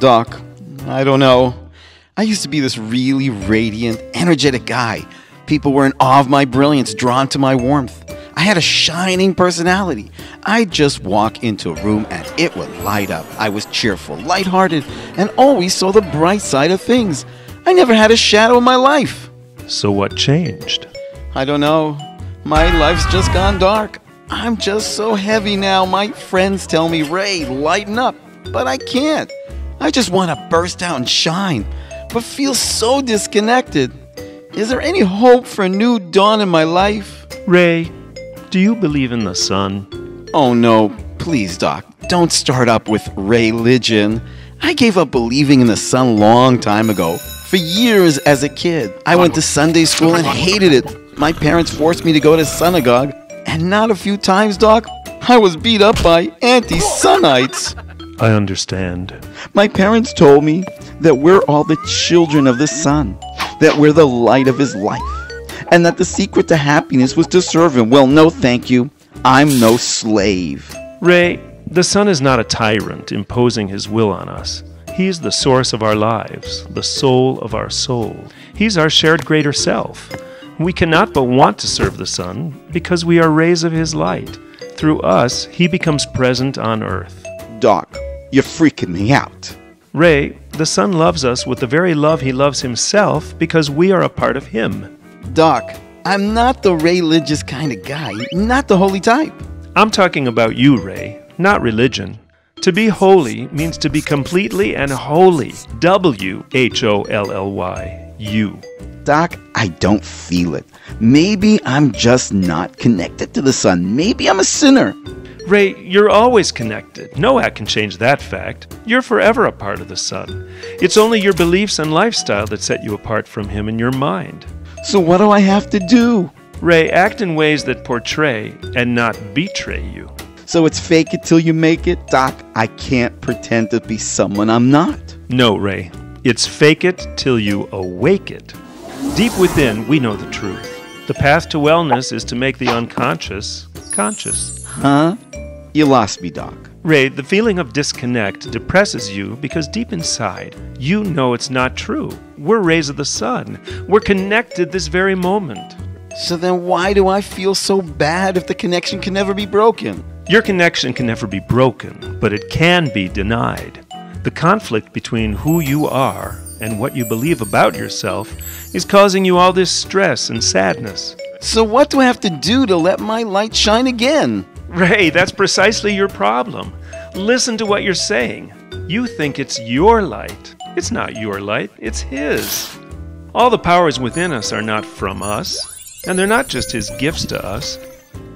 Doc, I don't know. I used to be this really radiant, energetic guy. People were in awe of my brilliance, drawn to my warmth. I had a shining personality. I'd just walk into a room and it would light up. I was cheerful, lighthearted, and always saw the bright side of things. I never had a shadow in my life. So what changed? I don't know. My life's just gone dark. I'm just so heavy now. My friends tell me, Ray, lighten up. But I can't. I just want to burst out and shine, but feel so disconnected. Is there any hope for a new dawn in my life? Ray, do you believe in the sun? Oh no, please, Doc. Don't start up with religion. I gave up believing in the sun long time ago. For years as a kid, I went to Sunday school and hated it. My parents forced me to go to synagogue, and not a few times, Doc, I was beat up by anti Sunites. I understand. My parents told me that we're all the children of the sun, that we're the light of his life, and that the secret to happiness was to serve him. Well, no, thank you. I'm no slave. Ray, the sun is not a tyrant imposing his will on us. He is the source of our lives, the soul of our soul. He's our shared greater self. We cannot but want to serve the sun because we are rays of his light. Through us, he becomes present on earth. Doc, you're freaking me out. Ray, the sun loves us with the very love he loves himself because we are a part of him. Doc, I'm not the religious kind of guy, not the holy type. I'm talking about you, Ray, not religion. To be holy means to be completely and wholly. W H O L L Y. You. Doc, I don't feel it. Maybe I'm just not connected to the sun. Maybe I'm a sinner. Ray, you're always connected. No act can change that fact. You're forever a part of the sun. It's only your beliefs and lifestyle that set you apart from him in your mind. So what do I have to do? Ray, act in ways that portray and not betray you. So it's fake it till you make it? Doc, I can't pretend to be someone I'm not. No, Ray. It's fake it till you awake it. Deep within, we know the truth. The path to wellness is to make the unconscious conscious. Huh? You lost me, Doc. Ray, the feeling of disconnect depresses you because deep inside, you know it's not true. We're rays of the sun. We're connected this very moment. So then why do I feel so bad if the connection can never be broken? Your connection can never be broken, but it can be denied. The conflict between who you are and what you believe about yourself is causing you all this stress and sadness. So what do I have to do to let my light shine again? Ray, that's precisely your problem. Listen to what you're saying. You think it's your light. It's not your light, it's His. All the powers within us are not from us, and they're not just His gifts to us,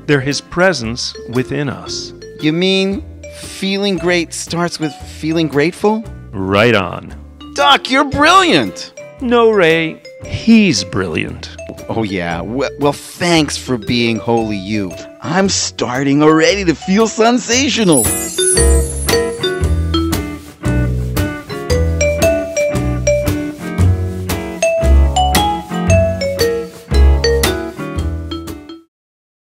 they're His presence within us. You mean feeling great starts with feeling grateful? Right on. Doc, you're brilliant! No, Ray, He's brilliant. Oh, yeah. Well, well, thanks for being holy you. I'm starting already to feel sensational.